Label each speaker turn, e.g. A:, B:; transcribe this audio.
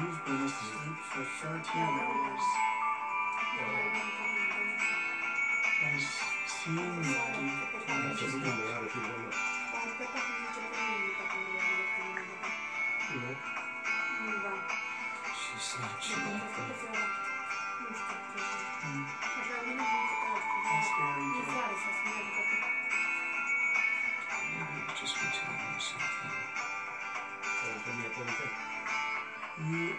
A: You've been asleep for 13 hours. I see nobody.
B: Just give me out if you you